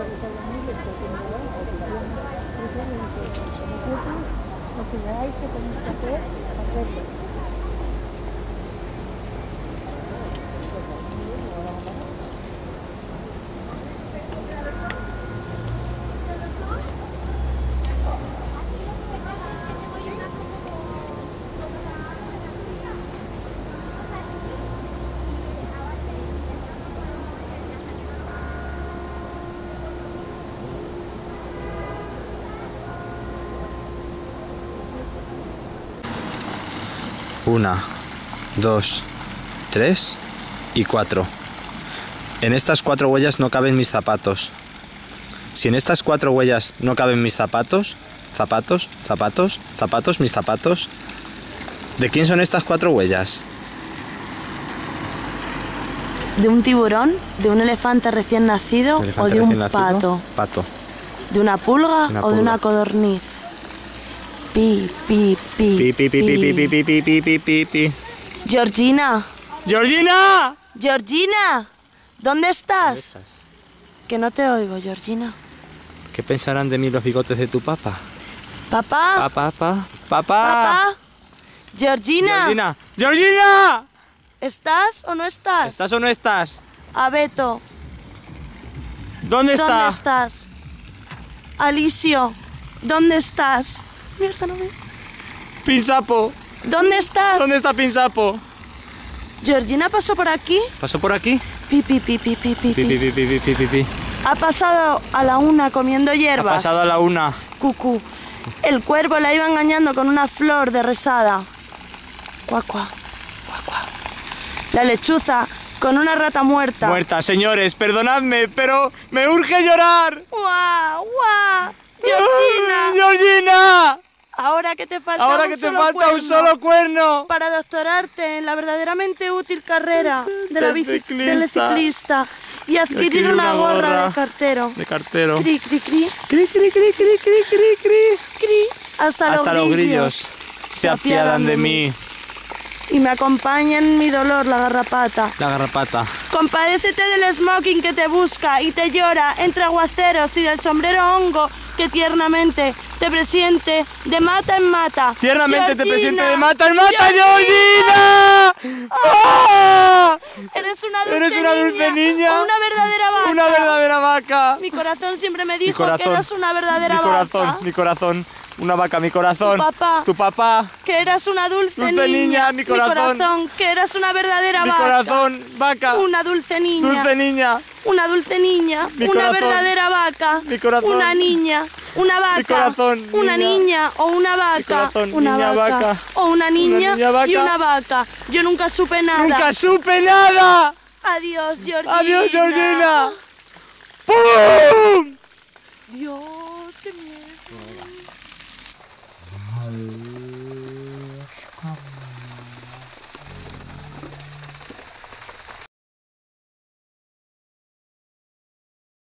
Nosotros, lo que veáis que tenéis que hacer, hacerlo. Una, dos, tres y cuatro. En estas cuatro huellas no caben mis zapatos. Si en estas cuatro huellas no caben mis zapatos, zapatos, zapatos, zapatos, mis zapatos, ¿de quién son estas cuatro huellas? ¿De un tiburón? ¿De un elefante recién nacido? ¿Elefante ¿O de un nacido? pato? Pato. ¿De una pulga Una o de una codorniz? Pi, pi, pi. Pi, pi, pi, pi, pi, pi, pi, pi, pi, pi, pi, pi. Georgina, ¡Georgina! Georgina, ¿dónde estás? Que no te oigo, Georgina. ¿Qué pensarán de mí los bigotes de tu papá? Papá, Papá, papá, papá. papá. Georgina, Georgina, Georgina. ¿estás o no estás? ¿Estás o no estás? Abeto, ¿Dónde está? ¿dónde estás? Alicio, ¿dónde estás? Mierda, no me- Pinsapo. ¿Dónde estás? ¿Dónde está Pinsapo? ¿Georgina pasó por aquí? ¿Pasó por aquí? Pi, pi, pi, pi, pi, pi, Pi, pi, pi, pi, pi, pi. Ha pasado a la una comiendo Ha hierbas. pasado a la una. Cucú. El cuervo la iba engañando con una flor de resada. Cuá, cuá. La lechuza con una rata muerta. Muerta, señores, perdonadme, pero me urge llorar. ¡Guau, guau! ¡Georgina! ¡Georgina! Ahora que te falta Ahora un que te solo falta un cuerno solo cuerno. Para doctorarte en la verdaderamente útil carrera de la Del bici- ciclista. del ciclista y adquirir adquirir una, una gorra, gorra. de cartero. De cartero. Cri, cri, cri, Cri, cri, cri, cri, cri, cri, cri. cri. Hasta, Hasta los grillos se apiadan de mí. Y me acompaña en mi dolor la garrapata. La garrapata. Compadécete del smoking que te busca y te llora entre aguaceros y del sombrero hongo que tiernamente te presiente de mata en mata. Tiernamente te presento de mata en mata, Georgina. Georgina. ¡Ah! Eres una dulce Eres una dulce niña. una verdadera vaca. Una verdadera vaca. Mi corazón siempre me dijo corazón. que eras una verdadera Mi corazón, vaca. mi corazón. Una vaca, mi corazón. Tu papá. Tu papá. Que eras una dulce, Dulce niña, mi corazón. Que eras una verdadera Mi vaca. corazón, vaca. Una dulce niña. Dulce niña. Una dulce niña. Mi una corazón. verdadera vaca. Mi corazón. Una niña. Una vaca. corazón, Una niña. niña o una vaca. corazón, una niña, vaca. O una niña, niña, vaca. y una vaca. Yo nunca supe nada. Nunca supe nada. Adiós, Georgina. Adiós, Georgina. ¡Pum!